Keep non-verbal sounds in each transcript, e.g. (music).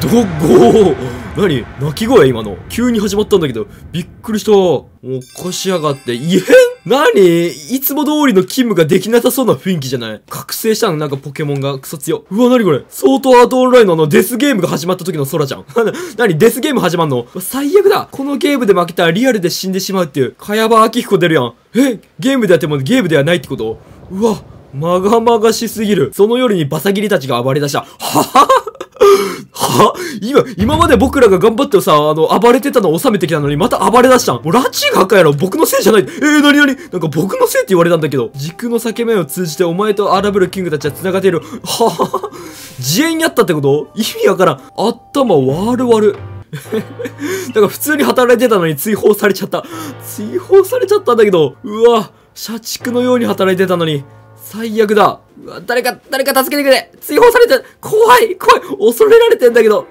どご何？泣き声今の。急に始まったんだけど、びっくりした。起こしやがって。異変何？いつも通りの勤務ができなさそうな雰囲気じゃない？覚醒したの？なんかポケモンがクソ強。うわ、何これ？相当アートオンラインのあのデスゲームが始まった時の空じゃん。(laughs) 何？デスゲーム始まんの？最悪だこのゲームで負けたらリアルで死んでしまうっていう。かやばあきひこ出るやん。え？ゲームでやってもゲームではないってこと？うわ、まがまがしすぎる。その夜にバサギリたちが暴れ出した。はははは？今、今まで僕らが頑張ってさ、あの、暴れてたのを収めてきたのに、また暴れ出したん？もう、拉致が赤やろ？僕のせいじゃない？えー、なになになんか僕のせいって言われたんだけど、時空の裂け目を通じてお前とアラブルキングたちは繋がっている。はは自演やったってこと？意味わからん。頭悪々。(laughs) だか普通に働いてたのに追放されちゃった。追放されちゃったんだけど、うわ、社畜のように働いてたのに、最悪だ。うわ、誰か、誰か助けてくれ追放されて、怖い怖い恐れられてんだけど。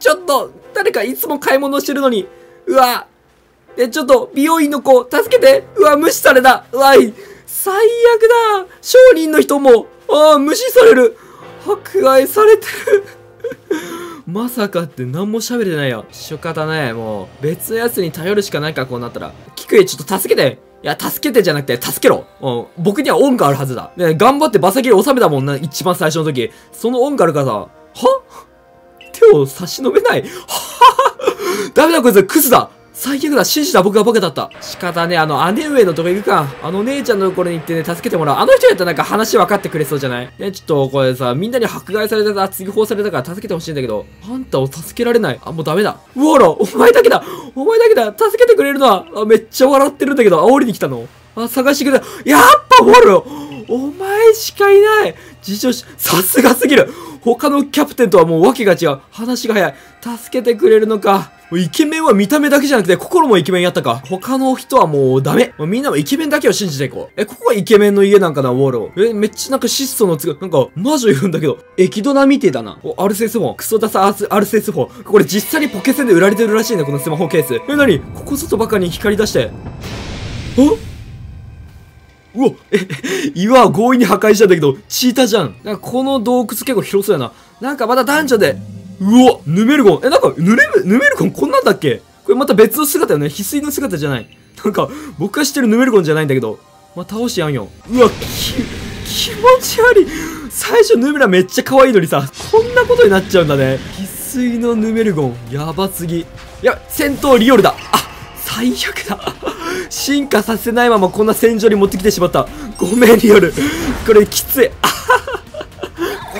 ちょっと、誰かいつも買い物してるのに。うわ。え、ちょっと、美容院の子、助けて。うわ、無視された。うわい。最悪だ。商人の人も、ああ、無視される。迫害されてる。まさかって何も喋れてないよ。仕方ない。もう、別のやつに頼るしかないか、こうなったら。キクエ、ちょっと助けて。いや、助けてじゃなくて、助けろ。うん。僕には恩があるはずだ。ね、頑張ってバサ切り収めたもんな、一番最初の時。その恩があるからさ、は？手を差し伸べない？は？ダメだこいつ、クズだ最悪だ信じた僕がボケだった。仕方ねあの姉上のとこ行くか。あの姉ちゃんのところに行ってね助けてもらう。あの人やったらなんか話分かってくれそうじゃない？ねちょっとこれさみんなに迫害されたか追放されたから助けてほしいんだけどあんたを助けられない。あもうダメだ。うわらお前だけだ。お前だけだ。助けてくれるのはあめっちゃ笑ってるんだけど煽りに来たの？あ探してくれやっぱウォロお前しかいない。自称しさすがすぎる。他のキャプテンとはもう訳が違う。話が早い。助けてくれるのか。イケメンは見た目だけじゃなくて心もイケメンやったか。他の人はもうダメ。みんなもイケメンだけを信じていこう。え、ここはイケメンの家なんかな、ウォーロー。え、めっちゃなんか質素のつく、なんか魔女いるんだけど、エキドナみてえだな。お、アルセスフォン。クソダサアスアルセスフォン。これ実際にポケセンで売られてるらしいね、このスマホケース。え、なにここ外ばかりに光り出して。あ？うわ、え、(laughs) 岩を強引に破壊したんだけど、チータじゃん。なんかこの洞窟結構広そうやな。なんかまた男女で、うわ、ヌメルゴン。え、なんか、ヌレヌメルゴンこんなんだっけ？これまた別の姿よね。翡翠の姿じゃない。なんか、僕が知ってるヌメルゴンじゃないんだけど。まあ、倒しやんよ。うわ、き、気持ち悪い。最初ヌメラめっちゃ可愛いのにさ、こんなことになっちゃうんだね。翡翠のヌメルゴン。やばすぎ。いや、戦闘リオルだ。あ、最悪だ。進化させないままこんな戦場に持ってきてしまった。ごめん、リオル。これきつい。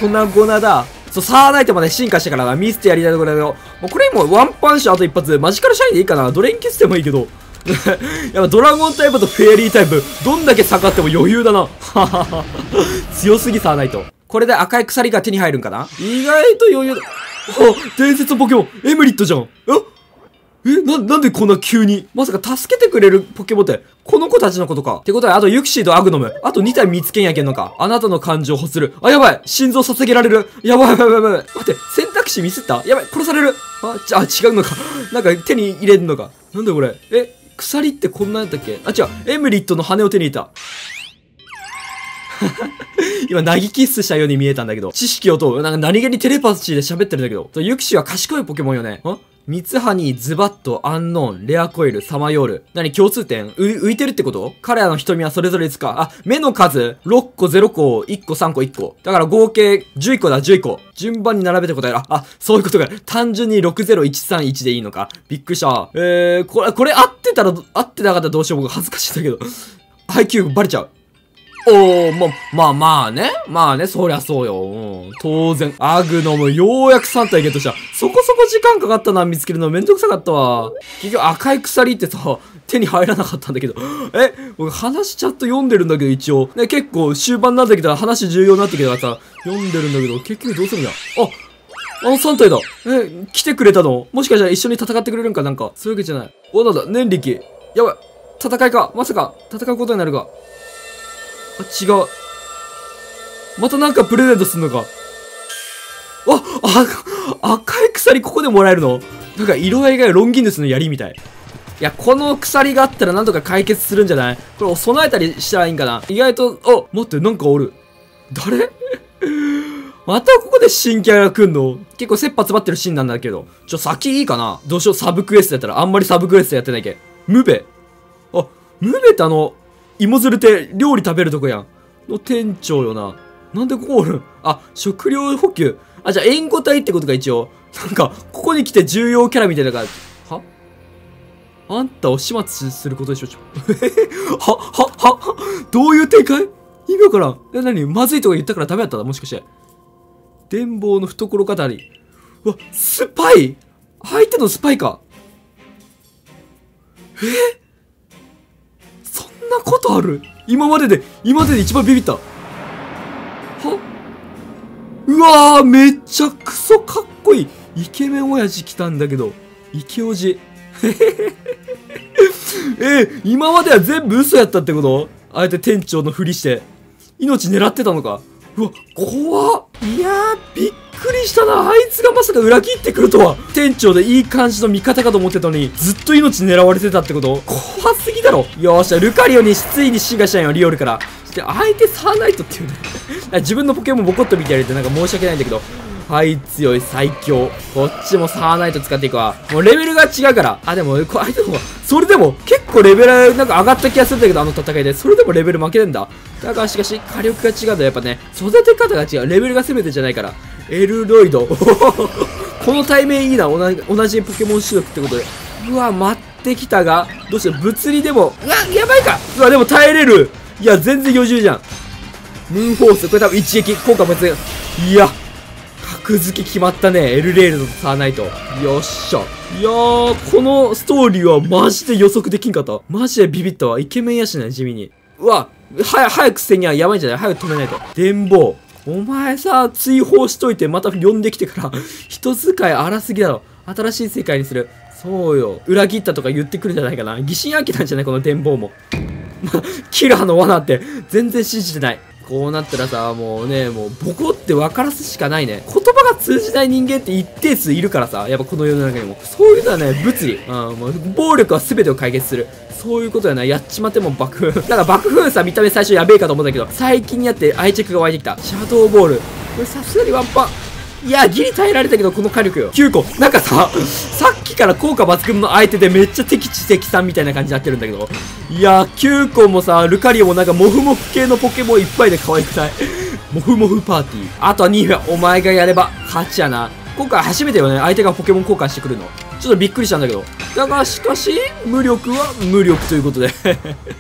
粉々だ。そう、サーナイトまで進化してからな、ミスってやりたいところだけど、もうこれもワンパンショーあと一発、マジカルシャインでいいかな？ドレインキスでもいいけど。(laughs) やっぱドラゴンタイプとフェアリータイプ、どんだけ下がっても余裕だな。(laughs) 強すぎサーナイト。これで赤い鎖が手に入るんかな？意外と余裕だ。あ、(laughs) 伝説ポケモン、エムリットじゃん。え？えな、なんでこんな急に？まさか助けてくれるポケモンって、この子たちのことか。ってことは、あとユキシーとアグノム。あと2体見つけんやけんのか。あなたの感情を欲する。あ、やばい心臓捧げられる。やばいやばいやばいやばい。待って、選択肢ミスった？やばい殺されるあ、ちあ、違うのか。(laughs) なんか手に入れるのか。なんだこれ？え、鎖ってこんなやったっけ？あ、違う。エムリットの羽を手に入れた。(laughs) 今、なぎキッスしたように見えたんだけど、知識を問う。なんか何気にテレパシーで喋ってるんだけど。ユキシは賢いポケモンよね。んミツハニー、ズバット、アンノーン、レアコイル、サマヨール。何共通点？浮いてるってこと？彼らの瞳はそれぞれですか？あ、目の数 ?6 個、0個、1個、3個、1個。だから合計11個だ、11個。順番に並べて答える。あ、あ、そういうことか。単純に60131でいいのか。びっくりした。えー、これ、これ合ってたら、合ってなかったらどうしよう。僕恥ずかしいんだけど。(laughs) IQ バレちゃう。おー、ま、まあまあね。まあね、そりゃそうよ。うん。当然。アグノム、ようやく3体ゲットした。そこそこ時間かかったな、見つけるのめんどくさかったわ。結局赤い鎖ってさ、手に入らなかったんだけど。え、僕話チャット読んでるんだけど一応。ね、結構終盤になんだけど話重要になってきたからさ、読んでるんだけど、結局どうするんだ？あ、あの3体だ。え、来てくれたの？もしかしたら一緒に戦ってくれるんかなんか。そういうわけじゃない。お、なんだ、念力。やばい。戦いか。まさか、戦うことになるか。あ、違う。またなんかプレゼントすんのか。あ、あ、赤い鎖ここでもらえるの？なんか色合いがロンギヌスの槍みたい。いや、この鎖があったらなんとか解決するんじゃない？これを備えたりしたらいいんかな？意外と、あ、待って、なんかおる。誰？(laughs) またここで新キャラが来んの？結構切羽詰まってるシーンなんだけど。ちょ、先いいかな？どうしよう、サブクエストやったら。あんまりサブクエストやってないけ。ムベ。あ、ムベってあの、芋づるて料理食べるとこやん。の店長よな。なんでここおるん？あ、食料補給。あ、じゃあ援護隊ってことか一応。なんか、ここに来て重要キャラみたいな感じ。は？あんたを始末することでしょちょ。(laughs) は、は、は、どういう展開？意味わからん。え、なにまずいとか言ったからダメだった？のもしかして。電棒の懐語り。うわ、スパイ？相手のスパイか。え？んなことある？今までで、今までで一番ビビった。は？うわーめっちゃくそかっこいいイケメン親父来たんだけど、イケオジ。(laughs) え今までは全部嘘やったってこと？あえて店長のふりして。命狙ってたのか？うわ、怖っいやー、びっくりしたな。あいつがまさか裏切ってくるとは。店長でいい感じの味方かと思ってたのに、ずっと命狙われてたってこと？怖すぎだろ。よーしゃ、ルカリオについに死がしたんよ、リオルから。そして相手サーナイトっていうね (laughs) 自分のポケモンボコッと見てやれてなんか申し訳ないんだけど、はい、強い、最強。こっちもサーナイト使っていくわ。もうレベルが違うから。あ、でも、相手の方が、それでも、結構レベル、なんか上がった気がするんだけど、あの戦いで。それでもレベル負けてんだ。だからしかし、火力が違うんだ。やっぱね、育て方が違う。レベルが全てじゃないから。エルロイド。(laughs) この対面いいな。同じ、ポケモン種族ってことで。うわ、待ってきたが、どうして物理でも、うわ、やばいかうわ、でも耐えれるいや、全然余裕じゃん。ムーンフォース、これ多分一撃、効果抜群。いや、格付け決まったね。エルレールのサーナイト。よっしゃ。いやー、このストーリーはマジで予測できんかった。マジでビビったわ。イケメンやしない、地味に。うわ、は、早く捨てにはやばいんじゃない？早く止めないと。電棒。お前さ、追放しといて、また呼んできてから、人使い荒すぎだろ。新しい世界にする。そうよ。裏切ったとか言ってくるんじゃないかな。疑心暗鬼なんじゃないこの電棒も (laughs) ま。キラーの罠って全然信じてない。こうなったらさ、もうね、もう、ボコって分からすしかないね。言葉が通じない人間って一定数いるからさ、やっぱこの世の中にも。そういうのはね、物理。うん、もう、暴力は全てを解決する。そういうことやな。やっちまっても爆風。なんか爆風さ、見た目最初やべえかと思ったけど、最近になって愛着が湧いてきた。シャドーボール。これさすがにワンパン。いや、ギリ耐えられたけど、この火力よ。9個。なんかさ、さっきから効果抜群の相手でめっちゃ敵地敵さんみたいな感じになってるんだけど。いや、9個もさ、ルカリオもなんかモフモフ系のポケモンいっぱいで可愛くない？(laughs) モフモフパーティー。あとは2分。お前がやれば勝ちやな。今回初めてよね、相手がポケモン交換してくるの。ちょっとびっくりしたんだけど。だが、しかし、無力は無力ということで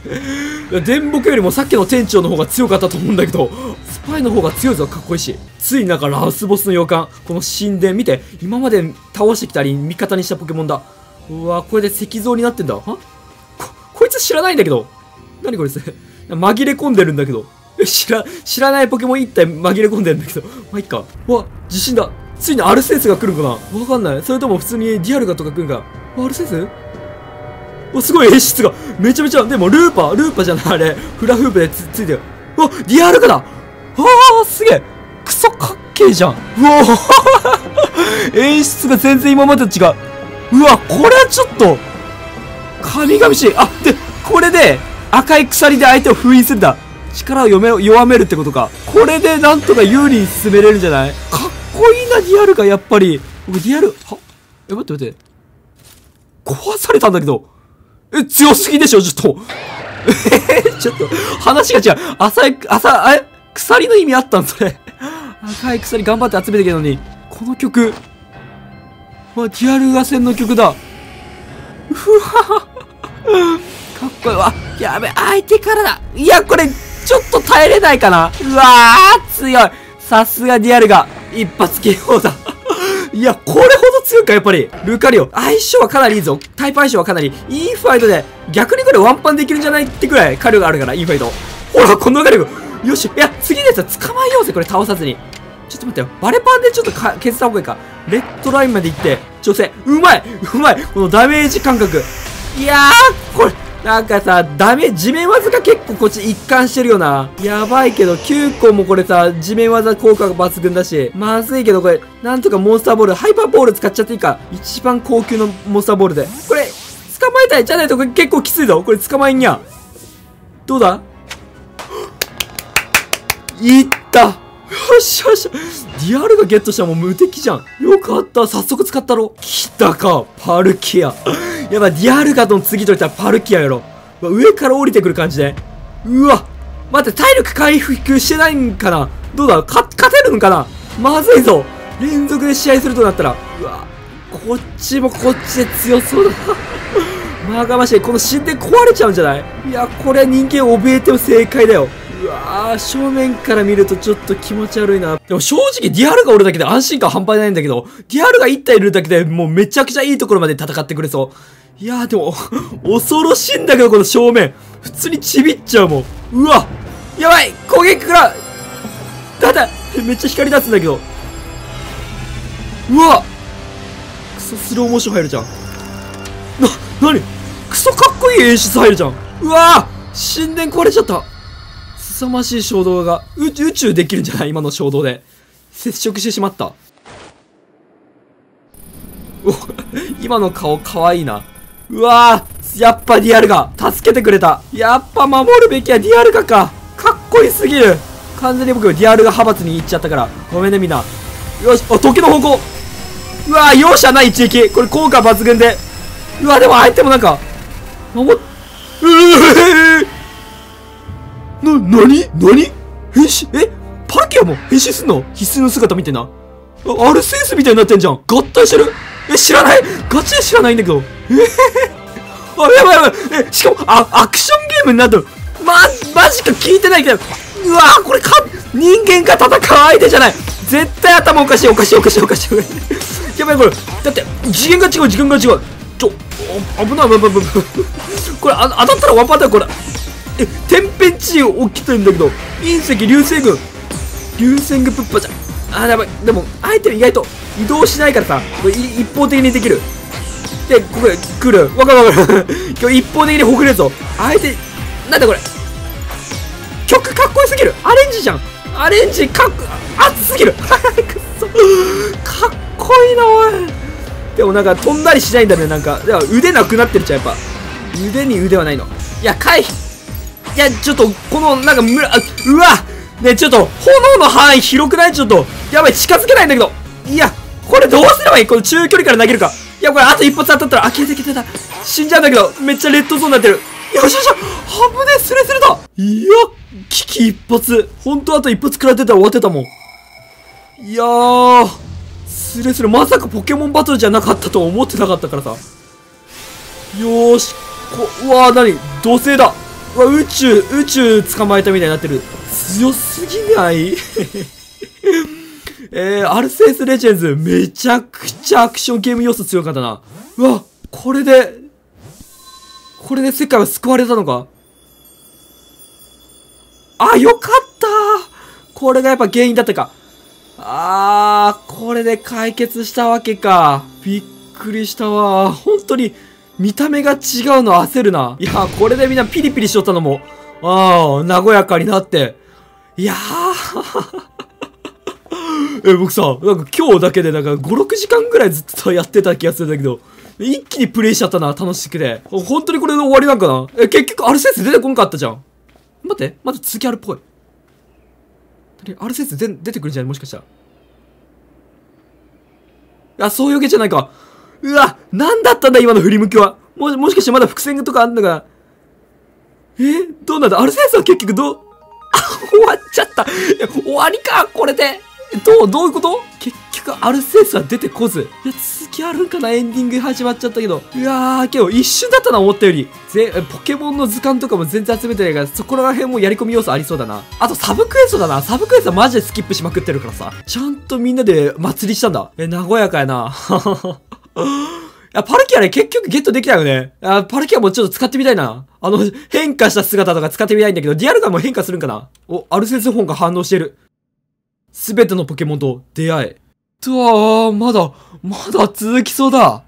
(laughs) 電木よりもさっきの店長の方が強かったと思うんだけど、スパイの方が強いぞ、かっこいいし。ついなんかラスボスの予感。この神殿見て、今まで倒してきたり味方にしたポケモンだ。うわ、これで石像になってんだ。は？こ、いつ知らないんだけど。何これ？ですね。紛れ込んでるんだけど。知ら、知らないポケモン一体紛れ込んでるんだけど。まあ、いっか。うわ、地震だ。ついにアルセウスが来るんかなわかんない。それとも普通にディアルガとか来るんか。アルセウスお、すごい演出が。めちゃめちゃ。でも、ルーパー、ルーパーじゃない、あれ。フラフープでつついてる。うわ、ディアルガだああ、すげえ。クソかっけえじゃん。うお (laughs) 演出が全然今までと違う。うわ、これはちょっと、神々しい。あ、で、これで、赤い鎖で相手を封印するんだ。力を弱め弱めるってことか。これでなんとか有利に進めれるんじゃない？かっこいいな、ディアルが、やっぱり。僕、ディアル、は？え、待って待って。壊されたんだけど。え、強すぎでしょ、ちょっと。え (laughs) ちょっと、話が違う。浅い、浅、え鎖の意味あったんそれ。赤い鎖頑張って集めてきたのに、この曲。わ、ディアルガ戦の曲だ。うわかっこいいわ。やべ、相手からだ。いや、これ、ちょっと耐えれないかな。うわー、強い。さすがディアルガ。一発 KO だ。いや、これほど強いか、やっぱり。ルカリオ。相性はかなりいいぞ。タイプ相性はかなりいいファイトで、逆にこれワンパンできるんじゃないってくらい火力があるから、いいファイト。ほら、この火力。よし。いや、次のやつは捕まえようぜ、これ倒さずに。ちょっと待ってよ。バレパンでちょっとか削った方がいいか。レッドラインまで行って、調整。うまいうまいこのダメージ感覚。いやー、これ、なんかさ、ダメ、地面技が結構こっち一貫してるよな。やばいけど、9個もこれさ、地面技効果が抜群だし、まずいけどこれ、なんとかモンスターボール、ハイパーボール使っちゃっていいか。一番高級のモンスターボールで。これ、捕まえたいじゃないとこれ結構きついぞ。これ捕まえんにゃ。どうだ？(gasps) いったよしよし。ディアルがゲットしたらもう無敵じゃん。よかった。早速使ったろ。来たか。パルキア。やばい、ディアルガの次といったらパルキアやろ。上から降りてくる感じで。うわ。待って、体力回復してないんかなどうだ？か、勝てるのかな？まずいぞ。連続で試合するとなったら。うわ。こっちもこっちで強そうだ。(laughs) まがましい。この神殿壊れちゃうんじゃない？いや、これ人間怯えても正解だよ。うわー、正面から見るとちょっと気持ち悪いな。でも正直ディアルがおるだけで安心感半端ないんだけど、ディアルが1体いるだけでもうめちゃくちゃいいところまで戦ってくれそう。いやーでも、(laughs) 恐ろしいんだけど、この正面。普通にちびっちゃうもん。うわやばい攻撃からだだめっちゃ光り出すんだけど。うわクソスローモーション入るじゃん。な、なにクソかっこいい演出入るじゃん。うわ神殿壊れちゃった。凄ましい衝動が、宇宙できるんじゃない？今の衝動で。接触してしまった。お、今の顔かわいいな。うわぁやっぱディアルガ助けてくれたやっぱ守るべきはディアルガかかっこいいすぎる完全に僕ディアルガ派閥に行っちゃったから。ごめんねみんな。よし、あ、時の方向うわぁ容赦ない一撃これ効果抜群で。うわでも相手もなんか、守っ、うぅな、なになに変身、え？パルキアも変身すんの？必須の姿見てな。アルセウスみたいになってんじゃん。合体してる？え、知らないガチで知らないんだけど。え？へへ。あ、やばいやばい。え、しかも、あ、アクションゲームになってる。ま、マジか聞いてないけど。うわこれか、人間が戦う相手じゃない。絶対頭おかしいおかしいおかしいおかしい。やばいこれ。だって、次元が違う次元が違う。ちょ、危ない危ない危ない。これ、あ当たったらワンパターンこれ。え、天変地異起きてるんだけど、隕石流星群。流星群プッパじゃん。あー、やばい。でも、相手意外と移動しないからさ、一方的にできる。で、ここで来る。わかるわかる。(laughs) 今日一方的にほぐれるぞ。相手、なんだこれ。曲かっこよすぎる。アレンジじゃん。アレンジかっこ、熱すぎる。(laughs) くそ。かっこいいな、おい。でもなんか飛んだりしないんだね、なんか。だから腕なくなってるじゃん、やっぱ。腕に腕はないの。いや、回避。いや、ちょっと、この、なんか、むら、うわね、ちょっと、炎の範囲広くない？ちょっと。やばい、近づけないんだけど。いや、これどうすればいい？この中距離から投げるか。いや、これあと一発当たったら、あ、消えて消えてた。死んじゃうんだけど、めっちゃレッドゾーンになってる。よしよしよハブでスレスレだいや、危機一髪。ほんとあと一発食らってたら終わってたもん。いやー、スレスレ、まさかポケモンバトルじゃなかったと思ってなかったからさ。よーし、こ、うわー、なに土星だわ、宇宙、宇宙捕まえたみたいになってる。強すぎない？(laughs) えー、アルセウスレジェンズ、めちゃくちゃアクションゲーム要素強かったな。うわ、これで、これで世界は救われたのか？あ、よかったこれがやっぱ原因だったか。あー、これで解決したわけか。びっくりしたわ。本当に、見た目が違うの焦るな。いや、これでみんなピリピリしとったのも、ああ、和やかになって。いやー (laughs) え、僕さ、なんか今日だけでなんか5、6時間ぐらいずっとやってた気がするんだけど、一気にプレイしちゃったな、楽しくて。本当にこれで終わりなんかな？え、結局アルセンス出てこんかったじゃん。待って、まだ続きあるっぽい。アルセンス出出てくるんじゃない？もしかしたら。あ、そういうわけじゃないか。うわ、なんだったんだ今の振り向きは。も、もしかしてまだ伏線とかあんのかえどうなんだ？アルセンスは結局どう、あ、終わっちゃった。終わりかこれで。どう、どういうこと？結局アルセンスは出てこず。いや、続きあるんかな？エンディング始まっちゃったけど。いやー、けど一瞬だったな、思ったより。ぜ、ポケモンの図鑑とかも全然集めてないから、そこら辺もやり込み要素ありそうだな。あとサブクエストだな。サブクエストはマジでスキップしまくってるからさ。ちゃんとみんなで祭りしたんだ。え、和やかやな。(laughs) (gasps) や、パルキアね、結局ゲットできたよね。あ、パルキアもちょっと使ってみたいな。あの、変化した姿とか使ってみたいんだけど、ディアルガンも変化するんかなお、アルセンス本が反応してる。すべてのポケモンと出会え。とは、まだ、まだ続きそうだ。